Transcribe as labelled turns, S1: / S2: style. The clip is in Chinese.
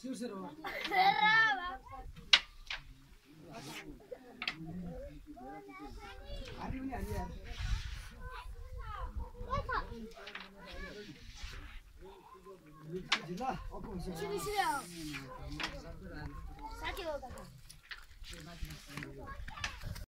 S1: 就是喽。
S2: 去，